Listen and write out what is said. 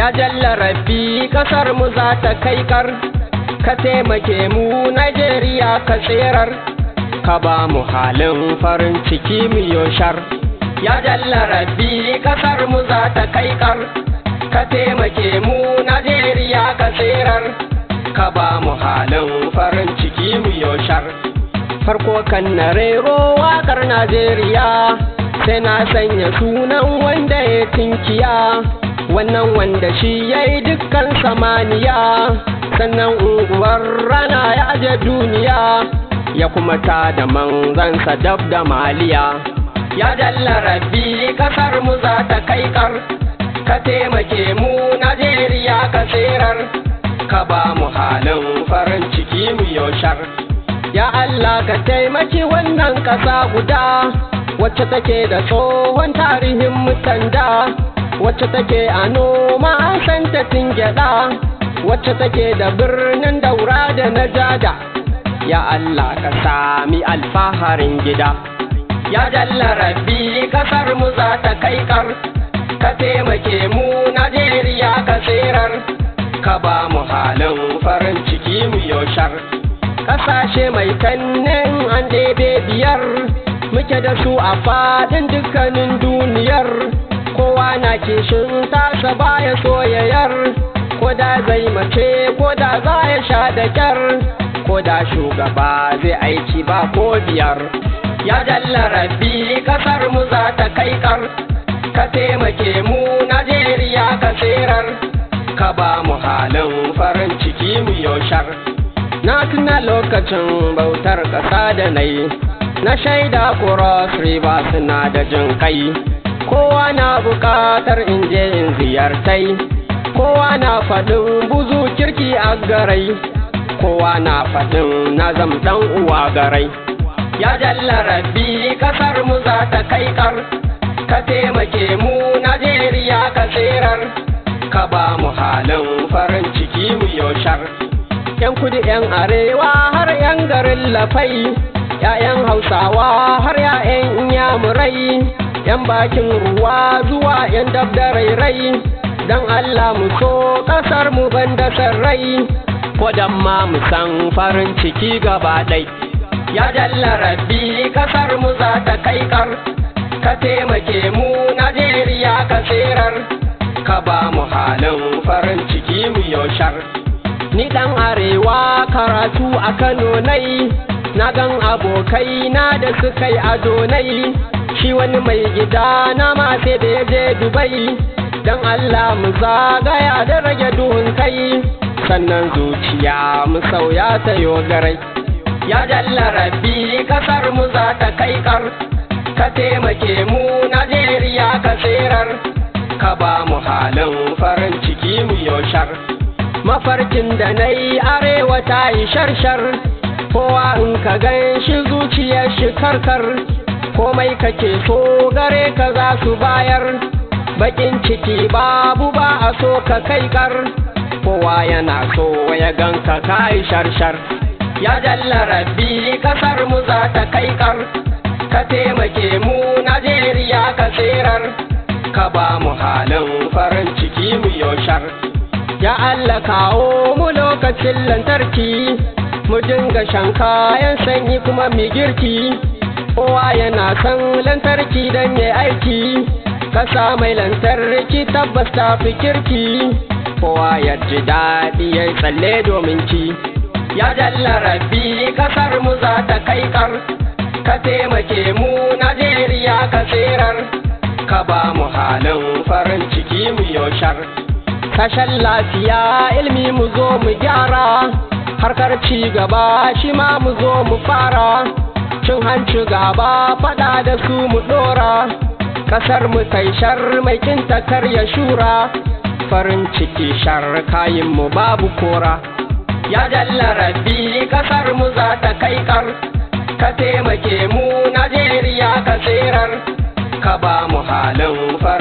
ya jalla rabbi ƙasar mu za ta kai kar. Ka taimake mu Najeriya ka tserar ka ba mu halin farin ciki mu yoshar ya jalla rabbi ƙasar mu za ta kai kar. Ka taimake mu Najeriya ka tserar ka ba mu halin farin ciki mu yoshar farko kan na rero waƙar Najeriya sai na sanya sunan wanda ya tinkiya. Wannan wanda shi ya yi dukkan samaniya. Sannan unguwar rana ya aje duniya ya kuma ta da manzansa dab da maliya. Ya jalla rabbi ƙasar mu za ta kai kar. Ka taimake mu Najeriya ka tserar ka ba mu halin farin ciki mu yoshar Ya Allah ka taimaki wannan ƙasa guda wacce take da tsohon tarihin mutanda wacce take a noma an san ta gyaɗa wacce take da birnin daura da na jada ya Allah ka sami alfaharin gida. Ya jalla rabbi ƙasar mu za ta kai kar. Ka taimake mu Najeriya ka tserar ka ba mu halin farin ciki mu yoshar ƙasashe mai kannin an ɗebe biyar. Muke da su a faɗin dukkanin duniyar. Kishin tasa baya soyayyar. Ko da zai mace ko da za ya sha da kyar. Ko da shugaba zai aiki ba ko biyar. Ya jalla rabbi ƙasar mu za ta kai kar. Ka taimake mu najeriya ka tserar ka ba mu halin farin ciki mu yoshar na tuna lokacin bautar ƙasa da na yi. Na shaida cross river suna da jin kai. Kowa na buƙatar in je in ziyartai. Kowa na faɗin buzu kirki a garai. Kowa na faɗin na zamɗan uwa garai. Ya jalla rabbi ƙasar mu za ta kai kar ka taimake mu najeriya ka tserar ka ba mu halin farin ciki mu yoshar yan kuɗi yan arewa har yan garin lafai. ‘ya'yan hausawa har ‘ya'yan inyamurai. ‘Yan bakin ruwa zuwa ‘yan dabdarairai don Allah mu so ƙasar mu banda sarrai. Ko dan ma mu san farin ciki gaba ɗai. Ya jalla rabbi ƙasar mu za ta kai kar. Ka taimake mu Najeriya ka tserar ka ba mu halin farin ciki mu yoshar ni ɗan arewa karatu a Kano nai. Na gan abokai na da suka yi adonai shi wani mai gida na ma sai da ya je dubai. Don allah mu zagaya da rage duhun kai. Sannan zuciya mu sauya ta garai ya jalla rabbi ƙasar mu za ta kai kar. Ka taimake mu najeriya ka tserar ka ba mu halin farin ciki mu yoshar mafarkin da na yi arewa ta yi sharshar. Kowa in ka gan shi zuciyar shi karkar. Komai kake so gare ka za su bayar. Bakin ciki babu ba a so ka kai kar. Kowa yana so ya gan ka kai sharshar. Ya jalla rabbi ƙasar mu za ta kai kar. Ka taimake mu najeriya ka tserar ka ba mu halin farin ciki mu yoshar ya Allah kawo mu lokacin lantarki. Mu dinga shan kayan sanyi kuma mu girki. Kowa yana son lantarki don ya aiki. Kasa mai lantarki tabbas ta fi kirki. Kowa ya ji daɗi ya tsalle domin ki ya jalla rabbi ƙasar mu za ta kai kar ka taimake mu najeriya ka tserar ka ba mu halin farin ciki mu yoshar sashen lafiya ilmi mu zo mu gyara. Harkar ci gaba shi ma mu zo mu fara. Cin hanci gaba fada da su mu dora ƙasar mu shar mai kinta karya shura. Farin ciki shar kayin mu babu kora. Ya jalla rabbi ƙasar mu za ta kai kar ka taimake mu najeriya ka tserar ka ba mu halin yoshar